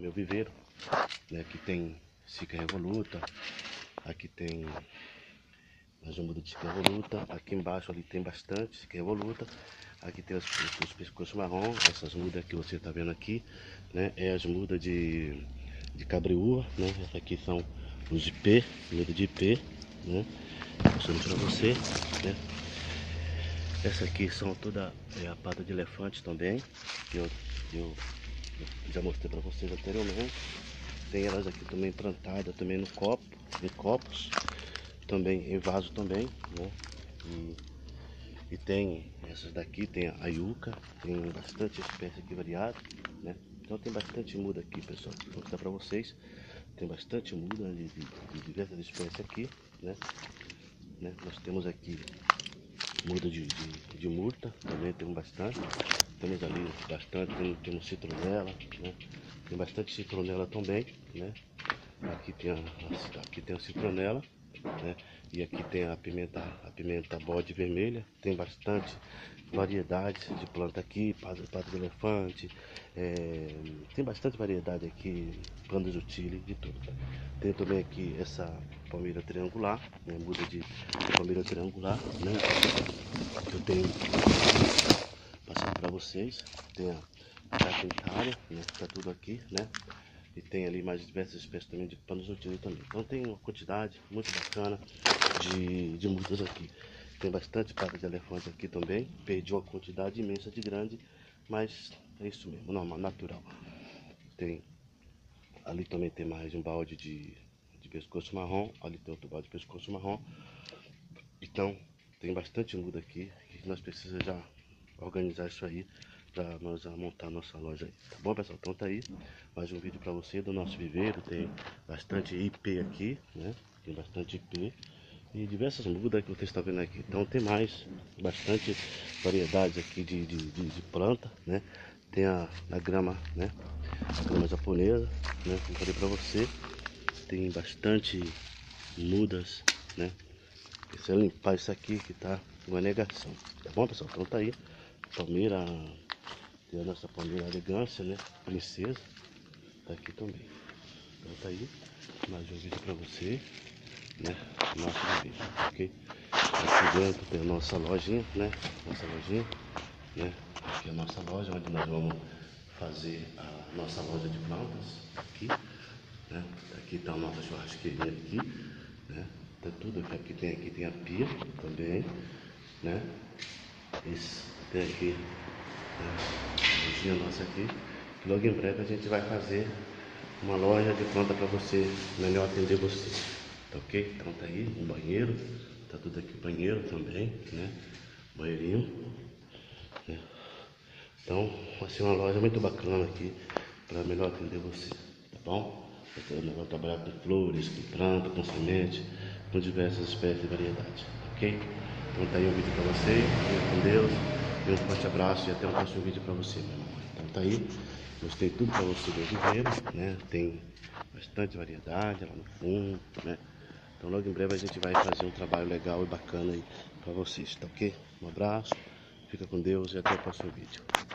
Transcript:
meu viveiro. Né? Aqui tem Sica Revoluta, aqui tem mais muda de Sica Revoluta, aqui embaixo ali tem bastante Sica Revoluta, aqui tem os, os pescoços marrom, essas mudas que você está vendo aqui, né? É as mudas de, de cabriúva, né? Essas aqui são os IP, muda de IP, né? Mostrando para você, né? Essa aqui são toda é, a pata de elefante também, que eu, eu já mostrei para vocês anteriormente. Tem elas aqui também plantadas também no copo, em copos, também em vaso também, né? E, e tem essas daqui, tem a yuca, tem bastante espécie aqui variada, né? Então tem bastante muda aqui, pessoal. Vou mostrar para vocês. Tem bastante muda de, de, de diversas espécies aqui, né? né? Nós temos aqui muda de, de, de murta, também tem bastante. Temos ali bastante, tem, temos citronela, né? Tem bastante citronela também, né? Aqui tem a, aqui tem a citronela, né? E aqui tem a pimenta, a pimenta bode vermelha, tem bastante variedade de planta aqui, pata, de elefante, é, tem bastante variedade aqui, plantas de chile, de tudo. Tem também aqui essa palmeira triangular, né, muda de, palmeira triangular, né? Eu tenho vocês, tem a carpintária, né, tá tudo aqui, né? E tem ali mais diversas espécies também de panos utilitários também. Então tem uma quantidade muito bacana de, de mudas aqui. Tem bastante pata de elefante aqui também. Perdi uma quantidade imensa de grande, mas é isso mesmo, normal, natural. Tem ali também tem mais um balde de, de pescoço marrom. Ali tem outro balde de pescoço marrom. Então tem bastante muda aqui. E nós precisamos já organizar isso aí para nós montar nossa loja aí. Tá bom, pessoal? Então tá aí mais um vídeo para você do nosso viveiro. Tem bastante IP aqui, né? Tem bastante IP e diversas mudas que você está vendo aqui. Então tem mais, bastante variedades aqui de, de, de, de planta, né? Tem a, a grama, né? A grama japonesa, né? Como falei para você, tem bastante mudas, né? Precisa limpar isso aqui que tá uma negação. Tá bom, pessoal? Então tá aí. Palmeira, tem a nossa palmeira elegância, né? Princesa, tá aqui também. Então tá aí. Mais um vídeo para você né? Nosso vídeo, ok? Aqui dentro tem a nossa lojinha, né? Nossa lojinha, né? Aqui é a nossa loja, onde nós vamos fazer a nossa loja de plantas, aqui, né? Aqui está a nossa churrasqueirinha aqui, né? Tá tudo aqui, aqui tem, aqui tem a pia também, né? Esse, tem aqui, a lojinha nossa aqui. Logo em breve a gente vai fazer uma loja de planta para você melhor atender você. Tá ok? Então tá aí um banheiro, tá tudo aqui banheiro também, né? Banheirinho. Né? Então vai ser uma loja muito bacana aqui para melhor atender você, tá bom? Eu vou trabalhar com flores, com planta, com semente, com diversas espécies e variedades, ok? Então tá aí um vídeo para você, fique com Deus, um forte abraço e até um próximo vídeo para você, meu irmão. Então tá aí, mostrei tudo para você do viveiro, né? Tem bastante variedade lá no fundo, né? Então logo em breve a gente vai fazer um trabalho legal e bacana aí para vocês, tá ok? Um abraço, fica com Deus e até o próximo vídeo.